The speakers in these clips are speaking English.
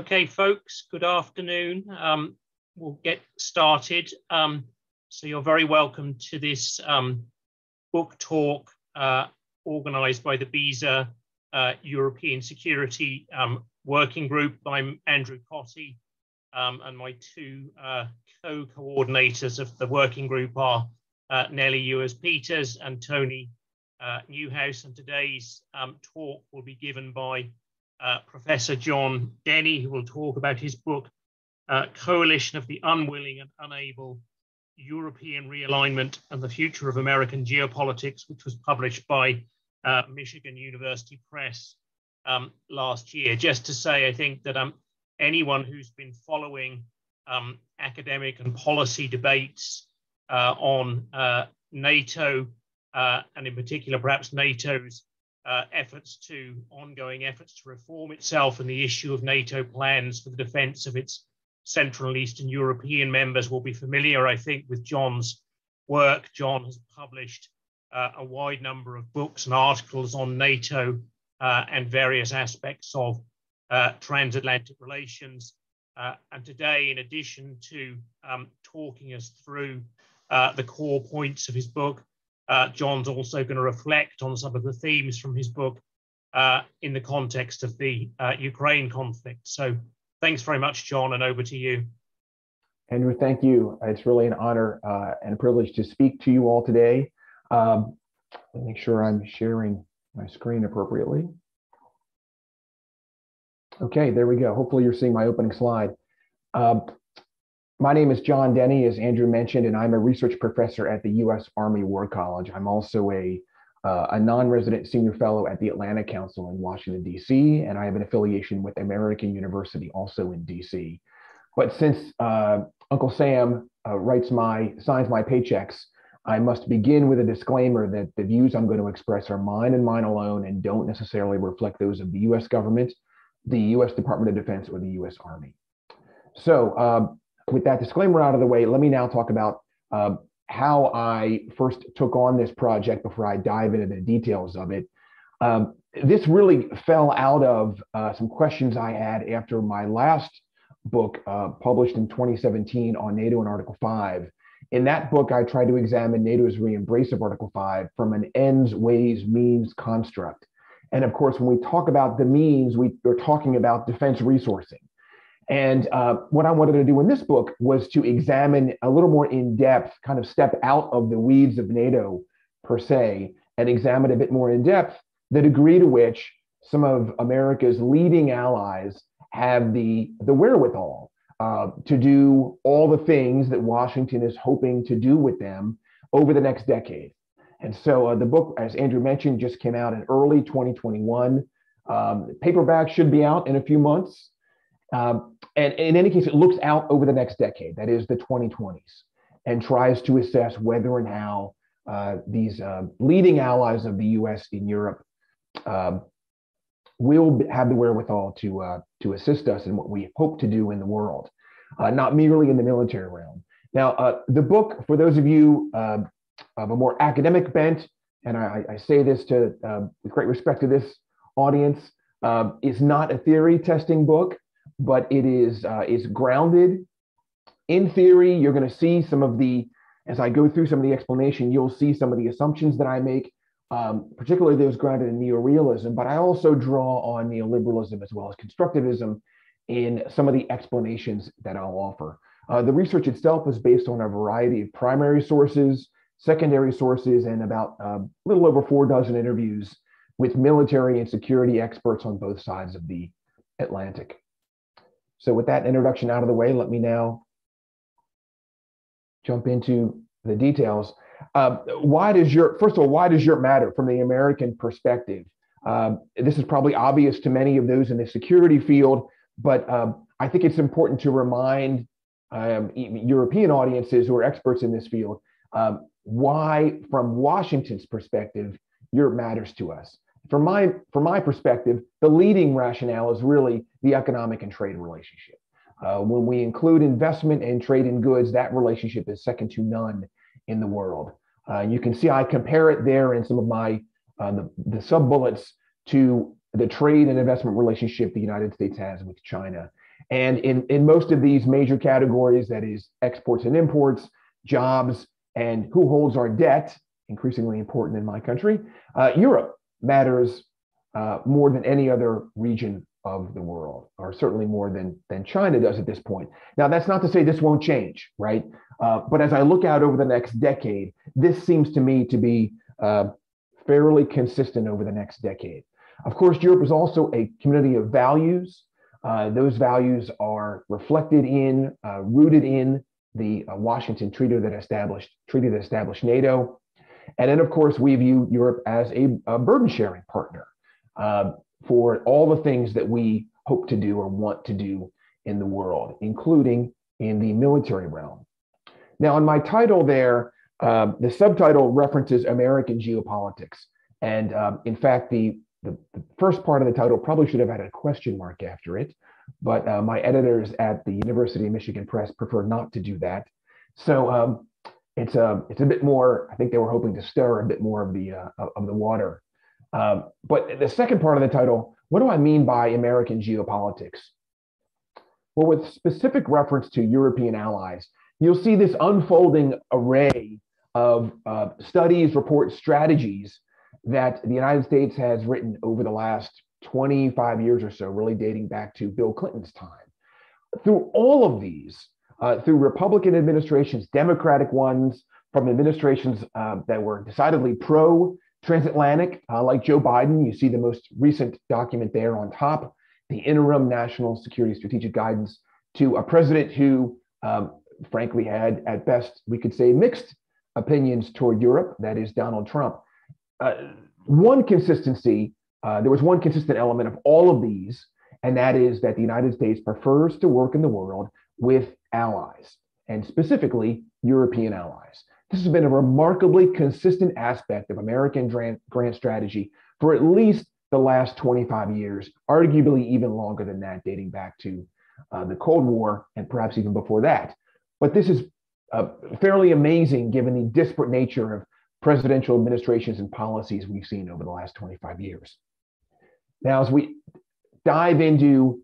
Okay, folks, good afternoon. Um, we'll get started. Um, so you're very welcome to this um, book talk uh, organized by the BISA uh, European Security um, Working Group. I'm Andrew Cottey, um, and my two uh, co-coordinators of the working group are uh, Nellie Ewers-Peters and Tony uh, Newhouse. And today's um, talk will be given by Professor John Deni, who will talk about his book, uh, Coalition of the Unwilling and Unable European Realignment and the Future of American Geopolitics, which was published by uh, Michigan University Press um, last year. Just to say, I think that um, anyone who's been following um, academic and policy debates uh, on uh, NATO, uh, and in particular, perhaps NATO's uh, efforts to ongoing efforts to reform itself and the issue of NATO plans for the defense of its Central and Eastern European members will be familiar, I think, with John's work. John has published uh, a wide number of books and articles on NATO uh, and various aspects of uh, transatlantic relations. Uh, and today, in addition to um, talking us through uh, the core points of his book, uh, John's also going to reflect on some of the themes from his book uh, in the context of the uh, Ukraine conflict. So thanks very much, John, and over to you. Andrew, thank you. It's really an honor uh, and a privilege to speak to you all today. Um, let me make sure I'm sharing my screen appropriately. Okay, there we go. Hopefully you're seeing my opening slide. Uh, my name is John Deni, as Andrew mentioned, and I'm a research professor at the U.S. Army War College. I'm also a, uh, a non-resident senior fellow at the Atlantic Council in Washington, D.C., and I have an affiliation with American University, also in D.C. But since uh, Uncle Sam uh, writes my, signs my paychecks, I must begin with a disclaimer that the views I'm going to express are mine and mine alone and don't necessarily reflect those of the U.S. government, the U.S. Department of Defense, or the U.S. Army. So, uh, with that disclaimer out of the way, let me now talk about uh, how I first took on this project before I dive into the details of it. Um, this really fell out of uh, some questions I had after my last book, uh, published in 2017 on NATO and Article 5. In that book, I tried to examine NATO's re-embrace of Article 5 from an ends, ways, means construct. And of course, when we talk about the means, we are talking about defense resourcing. And uh, what I wanted to do in this book was to examine a little more in depth, kind of step out of the weeds of NATO per se, and examine a bit more in depth the degree to which some of America's leading allies have the, the wherewithal uh, to do all the things that Washington is hoping to do with them over the next decade. And so uh, the book, as Andrew mentioned, just came out in early 2021. Um, paperback should be out in a few months. Um, and in any case, it looks out over the next decade, that is the 2020s, and tries to assess whether and how uh, these uh, leading allies of the US in Europe um, will have the wherewithal to, uh, to assist us in what we hope to do in the world, uh, not merely in the military realm. Now, uh, the book, for those of you um, of a more academic bent, and I, I say this to with great respect to this audience, is not a theory testing book but it is uh, is grounded in theory. You're going to see some of the as I go through some of the explanation, you'll see some of the assumptions that I make, um, particularly those grounded in neorealism. But I also draw on neoliberalism as well as constructivism in some of the explanations that I'll offer. Uh, the research itself is based on a variety of primary sources, secondary sources, and about uh, a little over four dozen interviews with military and security experts on both sides of the Atlantic. So with that introduction out of the way, let me now jump into the details. Uh, why does your first of all, why does Europe matter from the American perspective? Um, this is probably obvious to many of those in the security field, but um, I think it's important to remind um, European audiences who are experts in this field um, why, from Washington's perspective, Europe matters to us from my from my perspective, the leading rationale is really the economic and trade relationship. Uh, when we include investment and trade in goods, that relationship is second to none in the world. Uh, you can see I compare it there in some of my uh, the, the sub bullets to the trade and investment relationship the United States has with China. And in, in most of these major categories, that is exports and imports, jobs, and who holds our debt, increasingly important in my country, uh, Europe matters uh, more than any other region of the world, or certainly more than, than China does at this point. Now, that's not to say this won't change, right? Uh, but as I look out over the next decade, this seems to me to be uh, fairly consistent over the next decade. Of course, Europe is also a community of values. Uh, those values are reflected in, uh, rooted in the uh, Washington Treaty that established treaty that established NATO, and then of course we view Europe as a, a burden sharing partner uh, for all the things that we hope to do or want to do in the world, including in the military realm. Now, in my title there, uh, the subtitle references American geopolitics, and um, in fact, the, the, the first part of the title probably should have had a question mark after it but uh, my editors at the University of Michigan Press prefer not to do that. So um, it's a um, it's a bit more. I think they were hoping to stir a bit more of the uh, of the water. Um, but the second part of the title, what do I mean by American geopolitics? Well, with specific reference to European allies, you'll see this unfolding array of uh, studies, reports, strategies that the United States has written over the last 25 years or so, really dating back to Bill Clinton's time. Through all of these, uh, through Republican administrations, Democratic ones, from administrations uh, that were decidedly pro transatlantic, uh, like Joe Biden, you see the most recent document there on top, the interim national security strategic guidance, to a president who, um, frankly, had at best, we could say, mixed opinions toward Europe, that is Donald Trump. Uh, one consistency uh, there was one consistent element of all of these, and that is that the United States prefers to work in the world with allies, and specifically European allies. This has been a remarkably consistent aspect of American grand strategy for at least the last 25 years, arguably even longer than that, dating back to uh, the Cold War and perhaps even before that. But this is uh, fairly amazing given the disparate nature of presidential administrations and policies we've seen over the last 25 years. Now, as we dive into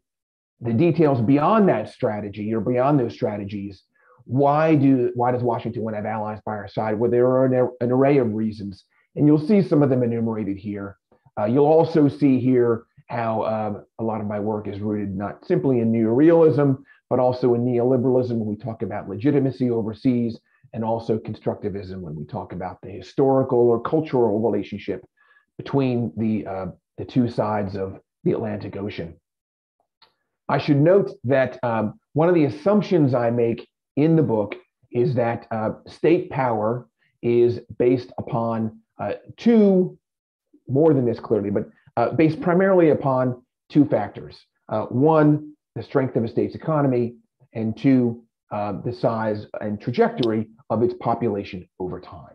the details beyond that strategy or beyond those strategies, why do why does Washington want to have allies by our side? Well, there are an, an array of reasons, and you'll see some of them enumerated here. Uh, you'll also see here how um, a lot of my work is rooted not simply in neorealism, but also in neoliberalism when we talk about legitimacy overseas, and also constructivism when we talk about the historical or cultural relationship between the uh, the two sides of the Atlantic Ocean. I should note that um, one of the assumptions I make in the book is that uh, state power is based upon uh, two, more than this clearly, but uh, based primarily upon two factors. Uh, one, the strength of a state's economy, and two, uh, the size and trajectory of its population over time.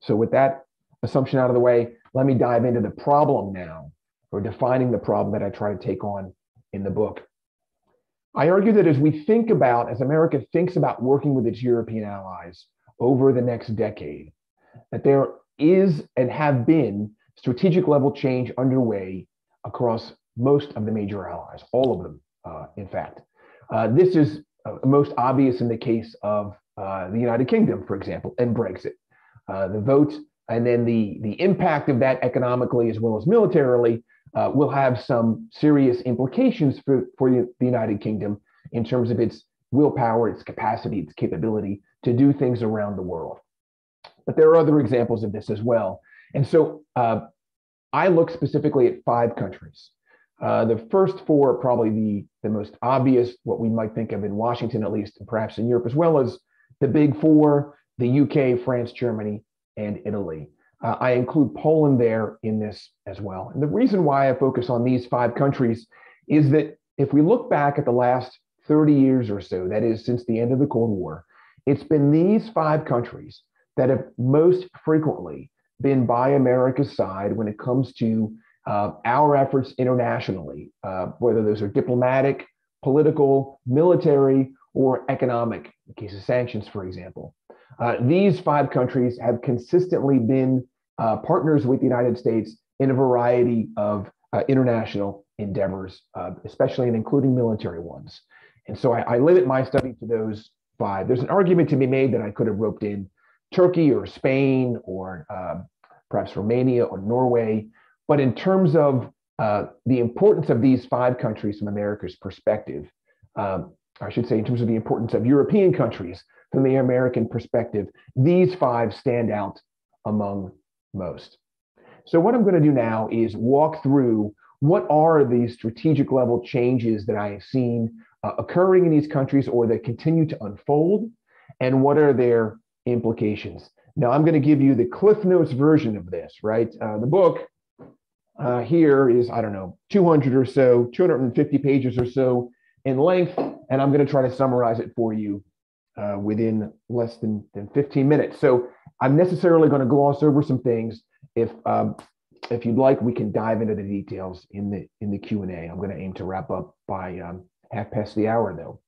So, with that assumption out of the way, let me dive into the problem now, or defining the problem that I try to take on in the book. I argue that as we think about, as America thinks about working with its European allies over the next decade, that there is and have been strategic level change underway across most of the major allies, all of them, uh, in fact. Uh, this is uh, most obvious in the case of uh, the United Kingdom, for example, and Brexit. Uh, the vote and then the, the impact of that economically as well as militarily uh, will have some serious implications for, for the United Kingdom in terms of its willpower, its capacity, its capability to do things around the world. But there are other examples of this as well. And so uh, I look specifically at five countries. Uh, the first four are probably the, the most obvious, what we might think of in Washington, at least, and perhaps in Europe, as well as the big four the UK, France, Germany, and Italy. Uh, I include Poland there in this as well. And the reason why I focus on these five countries is that if we look back at the last 30 years or so, that is since the end of the Cold War, it's been these five countries that have most frequently been by America's side when it comes to uh, our efforts internationally, uh, whether those are diplomatic, political, military, or economic, in the case of sanctions, for example. Uh, these five countries have consistently been uh, partners with the United States in a variety of uh, international endeavors, uh, especially and including military ones. And so I, I, limit my study to those five. There's an argument to be made that I could have roped in Turkey or Spain or uh, perhaps Romania or Norway. But in terms of uh, the importance of these five countries from America's perspective, um, I should say, in terms of the importance of European countries from the American perspective, these five stand out among most. So, what I'm going to do now is walk through what are the strategic level changes that I have seen uh, occurring in these countries or that continue to unfold, and what are their implications. Now, I'm going to give you the Cliff Notes version of this, right? Uh, the book uh, here is, I don't know, 200 or so, 250 pages or so in length, and I'm going to try to summarize it for you uh, within less than, than 15 minutes. So I'm necessarily going to gloss over some things. If um, if you'd like, we can dive into the details in the in the Q and A. I'm going to aim to wrap up by um, half past the hour, though.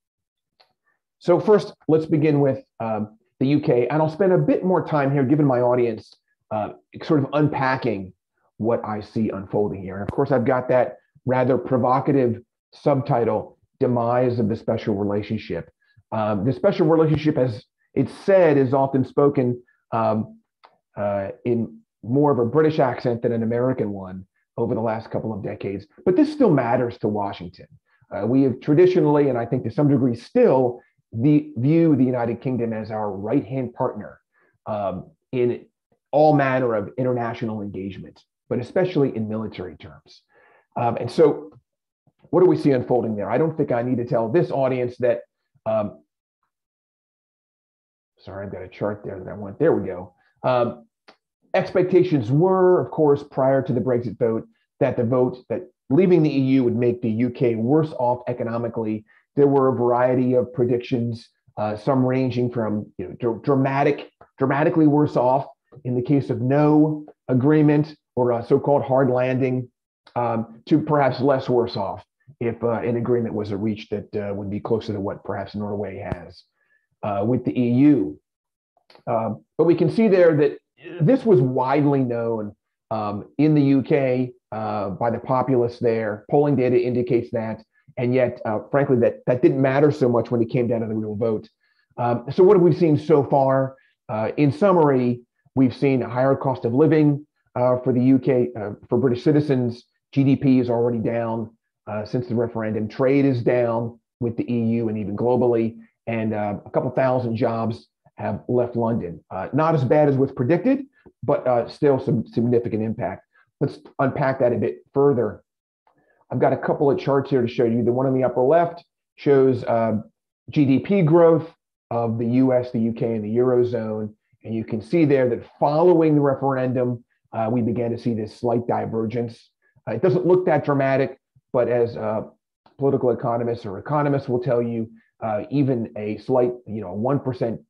So first, let's begin with um, the UK, and I'll spend a bit more time here, given my audience, uh, sort of unpacking what I see unfolding here. And of course, I've got that rather provocative subtitle, "Demise of the Special Relationship." Um, the special relationship, as it's said, is often spoken um, uh, in more of a British accent than an American one over the last couple of decades. But this still matters to Washington. Uh, we have traditionally, and I think to some degree still, the, view the United Kingdom as our right hand partner um, in all manner of international engagement, but especially in military terms. Um, and so, what do we see unfolding there? I don't think I need to tell this audience that um, sorry, I've got a chart there that I want. There we go. Um, expectations were, of course, prior to the Brexit vote, that the vote that leaving the EU would make the UK worse off economically. There were a variety of predictions, uh, some ranging from you know, dr- dramatic, dramatically worse off in the case of no agreement or a so-called hard landing, um, to perhaps less worse off if uh, an agreement was reached that uh, would be closer to what perhaps Norway has uh, with the EU. Um, but we can see there that this was widely known um, in the UK uh, by the populace there. Polling data indicates that, and yet, uh, frankly, that that didn't matter so much when it came down to the real vote. Um, so, what have we seen so far? Uh, in summary, we've seen a higher cost of living for the UK for British citizens. GDP is already down uh, since the referendum. Trade is down with the EU and even globally and uh, a couple thousand jobs have left London. Uh, not as bad as was predicted, but uh, still some significant impact. Let's unpack that a bit further. I've got a couple of charts here to show you. The one on the upper left shows um, GDP growth of the US, the UK, and the Eurozone. And you can see there that following the referendum, uh, we began to see this slight divergence. It doesn't look that dramatic, but as uh, political economists or economists will tell you, uh, even a slight, you know, one percent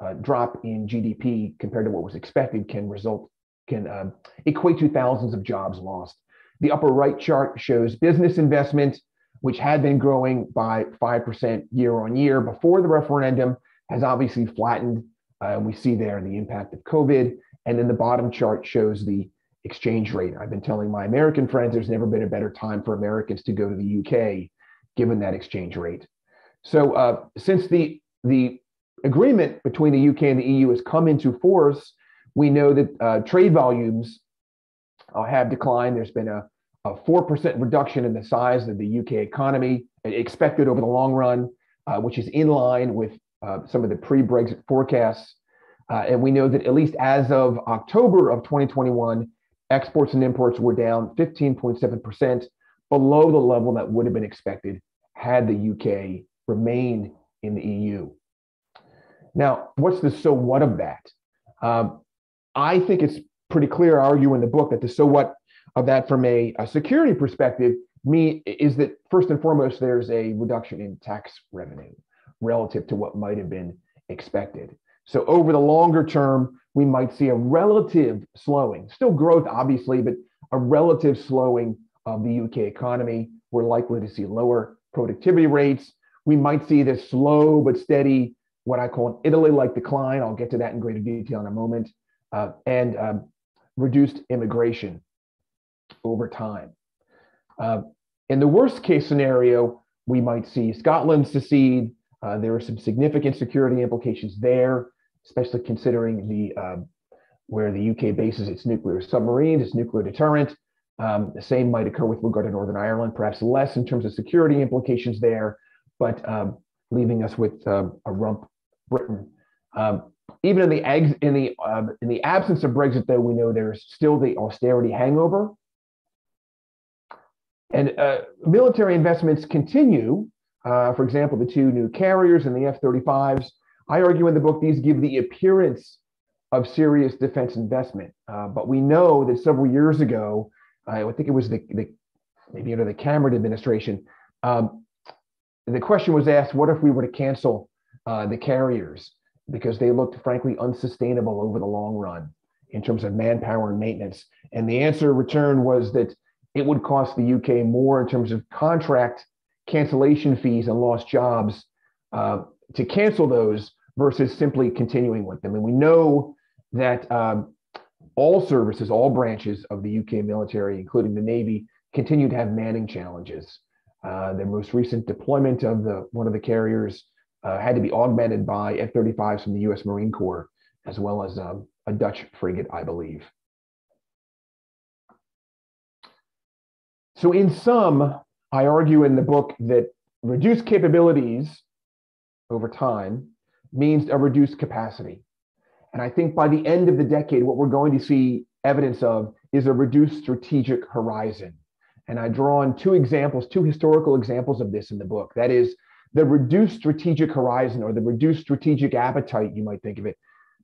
uh, drop in GDP compared to what was expected can result can um, equate to thousands of jobs lost. The upper right chart shows business investment, which had been growing by five percent year on year before the referendum, has obviously flattened. Uh, we see there the impact of COVID, and then the bottom chart shows the exchange rate. I've been telling my American friends there's never been a better time for Americans to go to the UK, given that exchange rate. So uh, since the the agreement between the UK and the EU has come into force, we know that uh, trade volumes uh, have declined. There's been a, a 4% reduction in the size of the UK economy expected over the long run, uh, which is in line with uh, some of the pre Brexit forecasts. Uh, and we know that at least as of October of 2021, exports and imports were down 15.7%, below the level that would have been expected had the UK remained in the EU. Now, what's the so what of that? Um, I think it's pretty clear, I argue in the book, that the so what of that from a, a security perspective me is that first and foremost, there's a reduction in tax revenue relative to what might have been expected. So over the longer term, we might see a relative slowing, still growth, obviously, but a relative slowing of the UK economy. We're likely to see lower productivity rates, we might see this slow but steady, what I call an Italy-like decline. I'll get to that in greater detail in a moment, uh, and um, reduced immigration over time. Uh, in the worst case scenario, we might see Scotland secede. Uh, there are some significant security implications there, especially considering the uh, where the UK bases its nuclear submarines, its nuclear deterrent. Um, the same might occur with regard to Northern Ireland, perhaps less in terms of security implications there, but um, leaving us with uh, a rump Britain. Um, even in the ex- in the uh, in the absence of Brexit, though, we know there's still the austerity hangover, and uh, military investments continue. Uh, for example, the two new carriers and the F-35s. I argue in the book these give the appearance of serious defense investment, uh, but we know that several years ago, I think it was the, the maybe under the Cameron administration, um, the question was asked, what if we were to cancel uh, the carriers because they looked frankly unsustainable over the long run in terms of manpower and maintenance? And the answer returned was that it would cost the UK more in terms of contract cancellation fees and lost jobs uh, to cancel those versus simply continuing with them. And we know that um, all services, all branches of the UK military, including the Navy, continue to have manning challenges. Uh, the most recent deployment of the one of the carriers uh, had to be augmented by F-35s from the U.S. Marine Corps, as well as um, a Dutch frigate, I believe. So, in sum, I argue in the book that reduced capabilities over time means a reduced capacity. And I think by the end of the decade, what we're going to see evidence of is a reduced strategic horizon. And I draw on two examples, two historical examples of this in the book. That is the reduced strategic horizon or the reduced strategic appetite, you might think of it.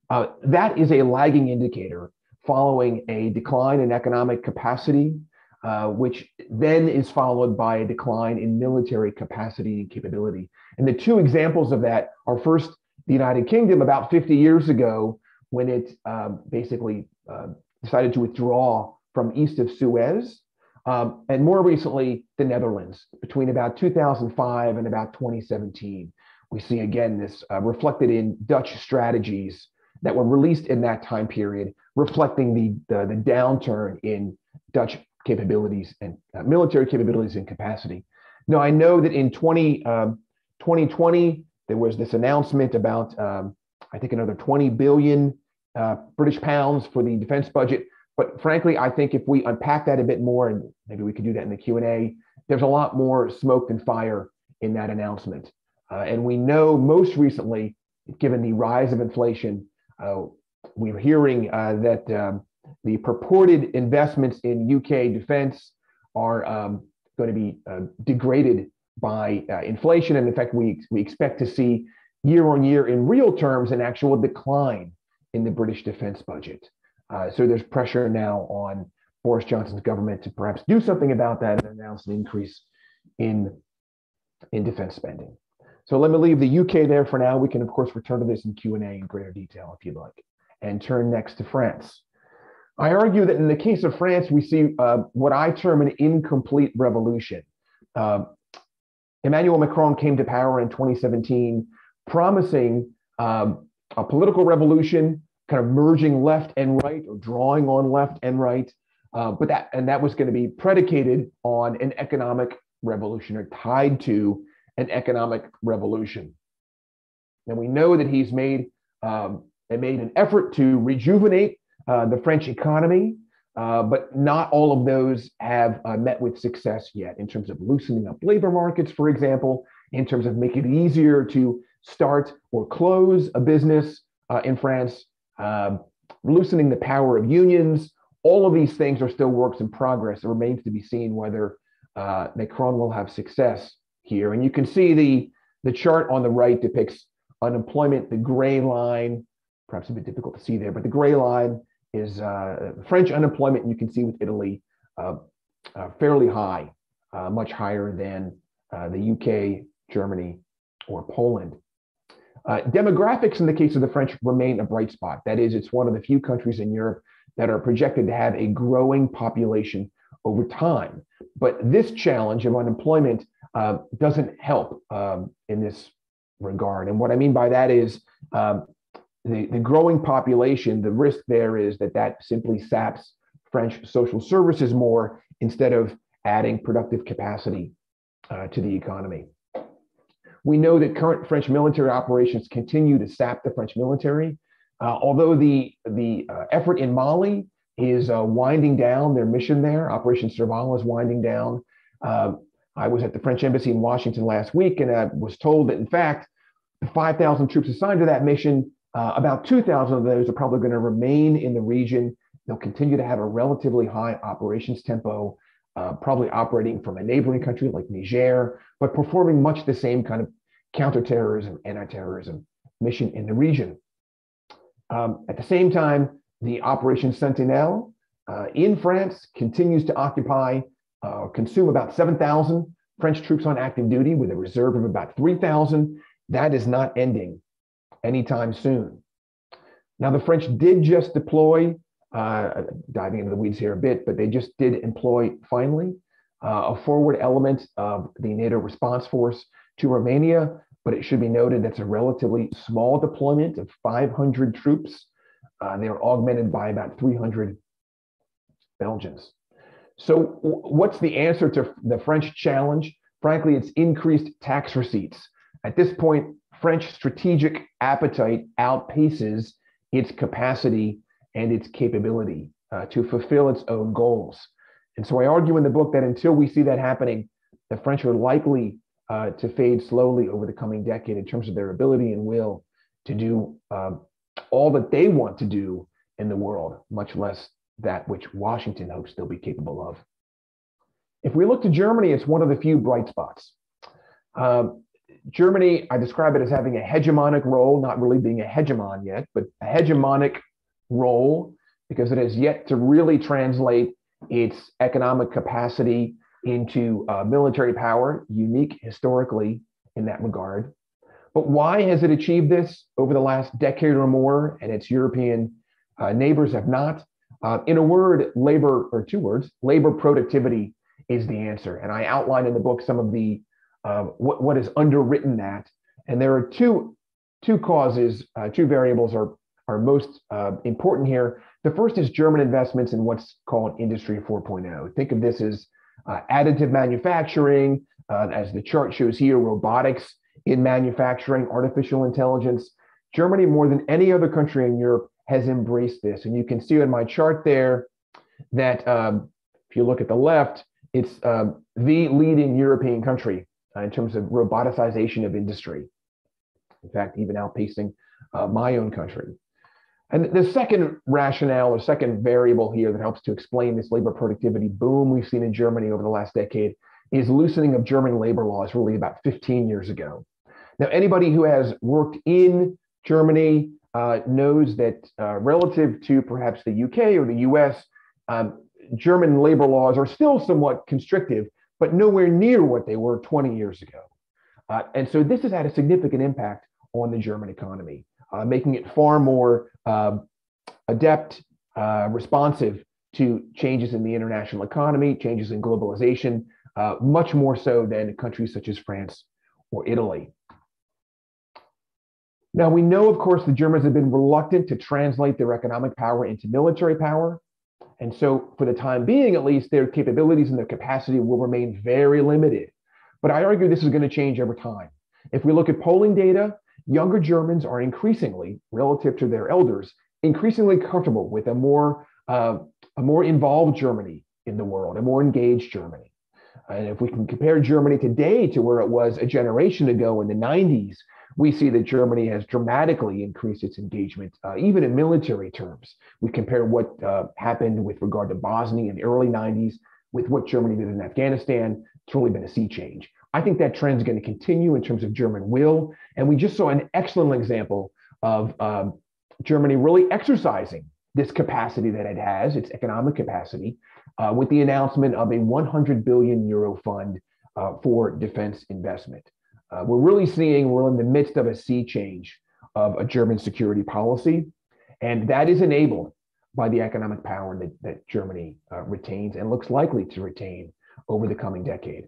Uh, that is a lagging indicator following a decline in economic capacity, uh, which then is followed by a decline in military capacity and capability. And the two examples of that are first the United Kingdom about 50 years ago when it um, basically uh, decided to withdraw from east of Suez. Um, and more recently, the Netherlands between about 2005 and about 2017. We see again this uh, reflected in Dutch strategies that were released in that time period, reflecting the, the, the downturn in Dutch capabilities and uh, military capabilities and capacity. Now, I know that in 20, 2020, um, there was this announcement about, um, I think, another 20 billion uh, British pounds for the defense budget. But frankly, I think if we unpack that a bit more, and maybe we could do that in the Q and A, there's a lot more smoke than fire in that announcement. Uh, and we know most recently, given the rise of inflation, uh, we're hearing uh, that um, the purported investments in UK defense are um, going to be uh, degraded by uh, inflation. And in fact, we, we expect to see year on year in real terms an actual decline in the British defense budget. Uh, so there's pressure now on Boris Johnson's government to perhaps do something about that and announce an increase in, in defense spending. So let me leave the UK there for now. We can, of course, return to this in Q&A in greater detail if you'd like, and turn next to France. I argue that in the case of France, we see uh, what I term an incomplete revolution. Uh, Emmanuel Macron came to power in 2017, promising um, a political revolution, kind of merging left and right or drawing on left and right. Uh, but that and that was going to be predicated on an economic revolution or tied to an economic revolution. And we know that he's made um, made an effort to rejuvenate uh, the French economy, uh, but not all of those have uh, met with success yet in terms of loosening up labor markets, for example, in terms of making it easier to start or close a business uh, in France, uh, loosening the power of unions. All of these things are still works in progress. It remains to be seen whether uh, Macron will have success here. And you can see the, the chart on the right depicts unemployment, the gray line, perhaps a bit difficult to see there, but the gray line is uh, French unemployment. You can see with Italy uh, uh, fairly high, uh, much higher than uh, the UK, Germany, or Poland. Uh, demographics in the case of the French remain a bright spot. That is, it's one of the few countries in Europe that are projected to have a growing population over time. But this challenge of unemployment doesn't help um, in this regard. And what I mean by that is um, the, the growing population, the risk there is that that simply saps French social services more instead of adding productive capacity uh, to the economy. We know that current French military operations continue to sap the French military. Uh, although the, the uh, effort in Mali is uh, winding down their mission there, Operation Serval is winding down. Uh, I was at the French embassy in Washington last week and I was told that, in fact, the 5,000 troops assigned to that mission, uh, about 2,000 of those are probably going to remain in the region. They'll continue to have a relatively high operations tempo, uh, probably operating from a neighboring country like Niger, but performing much the same kind of counterterrorism, anti-terrorism mission in the region. Um, at the same time, the Operation Sentinel uh, in France continues to occupy, uh, consume about 7,000 French troops on active duty with a reserve of about 3,000. That is not ending anytime soon. Now, the French did just deploy, uh, diving into the weeds here a bit, but they just did employ finally uh, a forward element of the NATO response force to Romania but it should be noted that's a relatively small deployment of 500 troops. Uh, they are augmented by about 300 Belgians. So, what's the answer to the French challenge? Frankly, it's increased tax receipts. At this point, French strategic appetite outpaces its capacity and its capability uh, to fulfill its own goals. And so I argue in the book that until we see that happening, the French are likely uh, to fade slowly over the coming decade in terms of their ability and will to do uh, all that they want to do in the world, much less that which Washington hopes they'll be capable of. If we look to Germany, it's one of the few bright spots. Uh, Germany, I describe it as having a hegemonic role, not really being a hegemon yet, but a hegemonic role because it has yet to really translate its economic capacity into uh, military power, unique historically in that regard. But why has it achieved this over the last decade or more, and its European uh, neighbors have not? Uh, in a word, labor, or two words, labor productivity is the answer. And I outline in the book some of the what, what is underwritten that. And there are two, two causes, uh, two variables are, are most uh, important here. The first is German investments in what's called Industry 4.0. Think of this as uh, additive manufacturing, uh, as the chart shows here, robotics in manufacturing, artificial intelligence. Germany, more than any other country in Europe, has embraced this. And you can see in my chart there that um, if you look at the left, it's uh, the leading European country uh, in terms of roboticization of industry. In fact, even outpacing uh, my own country. And the second rationale or second variable here that helps to explain this labor productivity boom we've seen in Germany over the last decade is loosening of German labor laws really about 15 years ago. Now, anybody who has worked in Germany uh, knows that uh, relative to perhaps the UK or the US, um, German labor laws are still somewhat constrictive, but nowhere near what they were 20 years ago. Uh, and so this has had a significant impact on the German economy uh, making it far more uh, adept, responsive to changes in the international economy, changes in globalization, uh, much more so than countries such as France or Italy. Now, we know, of course, the Germans have been reluctant to translate their economic power into military power. And so, for the time being, at least, their capabilities and their capacity will remain very limited. But I argue this is going to change over time. If we look at polling data, younger Germans are increasingly, relative to their elders, increasingly comfortable with a more uh, a more involved Germany in the world, a more engaged Germany. And if we can compare Germany today to where it was a generation ago in the 90s, we see that Germany has dramatically increased its engagement, uh, even in military terms. We compare what uh, happened with regard to Bosnia in the early 90s with what Germany did in Afghanistan. It's really been a sea change. I think that trend is going to continue in terms of German will. And we just saw an excellent example of um, Germany really exercising this capacity that it has, its economic capacity, uh, with the announcement of a 100 billion euro fund uh, for defense investment. Uh, we're really seeing we're in the midst of a sea change of a German security policy, and that is enabled by the economic power that, that Germany uh, retains and looks likely to retain over the coming decade.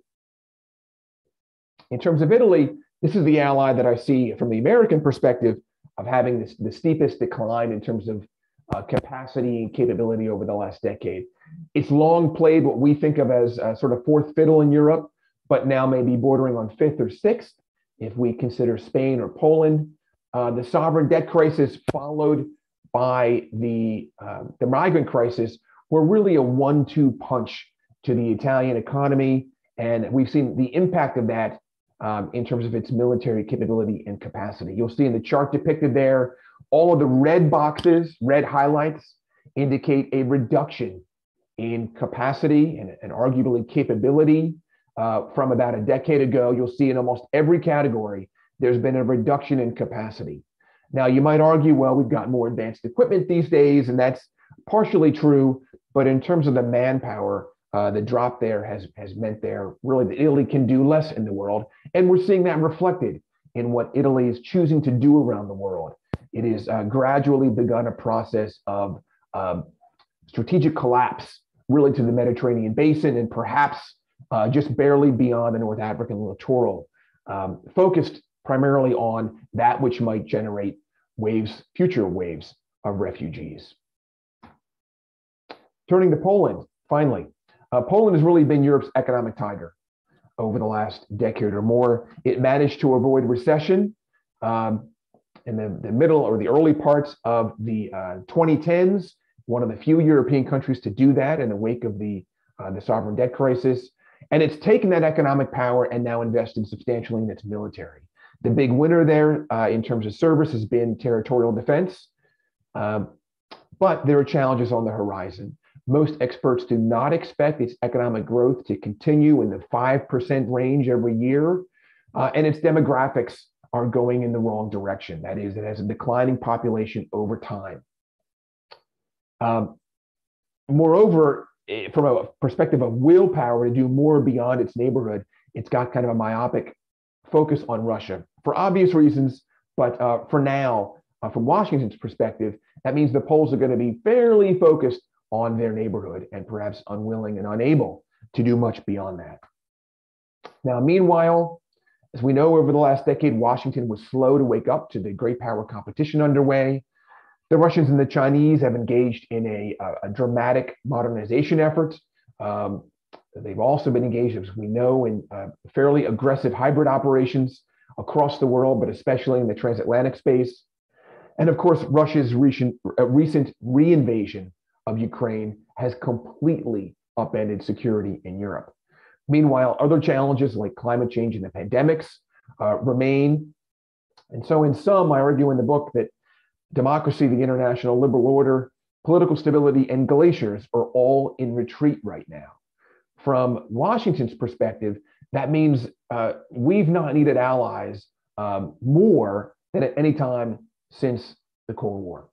In terms of Italy, this is the ally that I see from the American perspective of having this, the steepest decline in terms of uh, capacity and capability over the last decade. It's long played what we think of as sort of fourth fiddle in Europe, but now maybe bordering on fifth or sixth if we consider Spain or Poland. Uh, the sovereign debt crisis followed by the, uh, the migrant crisis were really a one-two punch to the Italian economy. And we've seen the impact of that um, in terms of its military capability and capacity. You'll see in the chart depicted there, all of the red boxes, red highlights, indicate a reduction in capacity and, and arguably capability uh, from about a decade ago. You'll see in almost every category, there's been a reduction in capacity. Now, you might argue, well, we've got more advanced equipment these days, and that's partially true. But in terms of the manpower, uh, the drop there has has meant there really that Italy can do less in the world, and we're seeing that reflected in what Italy is choosing to do around the world. It has uh, gradually begun a process of um, strategic collapse, really to the Mediterranean basin, and perhaps uh, just barely beyond the North African littoral, um, focused primarily on that which might generate waves, future waves of refugees. Turning to Poland, finally, uh, Poland has really been Europe's economic tiger over the last decade or more. It managed to avoid recession um, in the, the, middle or the early parts of the uh, 2010s, one of the few European countries to do that in the wake of the, uh, the sovereign debt crisis. And it's taken that economic power and now invested substantially in its military. The big winner there uh, in terms of service has been territorial defense. Um, but there are challenges on the horizon. Most experts do not expect its economic growth to continue in the 5% range every year. Uh, and its demographics are going in the wrong direction. That is, it has a declining population over time. Um, moreover, from a perspective of willpower to do more beyond its neighborhood, it's got kind of a myopic focus on Russia for obvious reasons. But uh, for now, uh, from Washington's perspective, that means the Poles are going to be fairly focused on their neighborhood and perhaps unwilling and unable to do much beyond that. Now, meanwhile, as we know, over the last decade, Washington was slow to wake up to the great power competition underway. The Russians and the Chinese have engaged in a, a, a dramatic modernization effort. Um, they've also been engaged, as we know, in uh, fairly aggressive hybrid operations across the world, but especially in the transatlantic space. And of course, Russia's recent, uh, recent reinvasion of Ukraine has completely upended security in Europe. Meanwhile, other challenges like climate change and the pandemics uh, remain. And so, in sum, I argue in the book that democracy, the international liberal order, political stability, and glaciers are all in retreat right now. From Washington's perspective, that means uh, we've not needed allies um, more than at any time since the Cold War.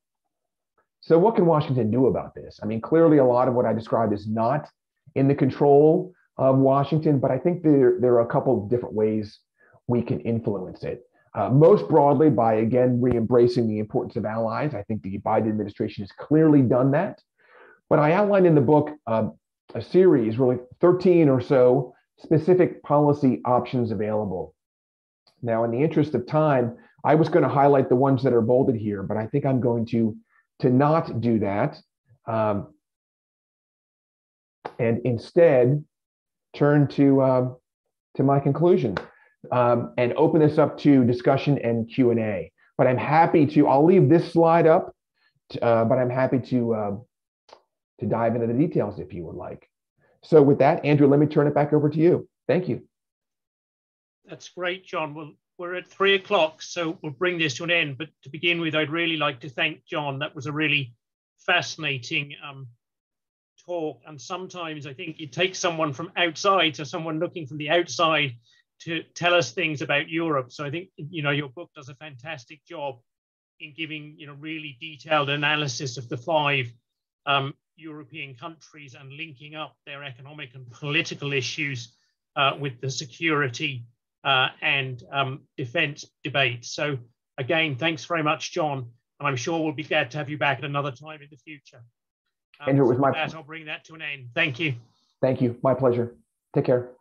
So, what can Washington do about this? I mean, clearly, a lot of what I described is not in the control of Washington, but I think there, there are a couple of different ways we can influence it. Uh, most broadly, by again re embracing the importance of allies. I think the Biden administration has clearly done that. But I outlined in the book uh, a series, really 13 or so specific policy options available. Now, in the interest of time, I was going to highlight the ones that are bolded here, but I think I'm going to to not do that um, and instead turn to uh, to my conclusion um, and open this up to discussion and q&a but i'm happy to i'll leave this slide up uh, but i'm happy to uh, to dive into the details if you would like so with that andrew let me turn it back over to you thank you that's great john well we're at three o'clock, so we'll bring this to an end. But to begin with, I'd really like to thank John. That was a really fascinating um, talk. And sometimes I think it takes someone from outside, so someone looking from the outside, to tell us things about Europe. So I think you know your book does a fantastic job in giving you know really detailed analysis of the five um, European countries and linking up their economic and political issues uh, with the security uh, and um, defence debate. So again, thanks very much, John. And I'm sure we'll be glad to have you back at another time in the future. Um, Andrew, it was my that, I'll bring that to an end. Thank you. Thank you. My pleasure. Take care.